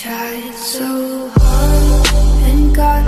tried so hard and got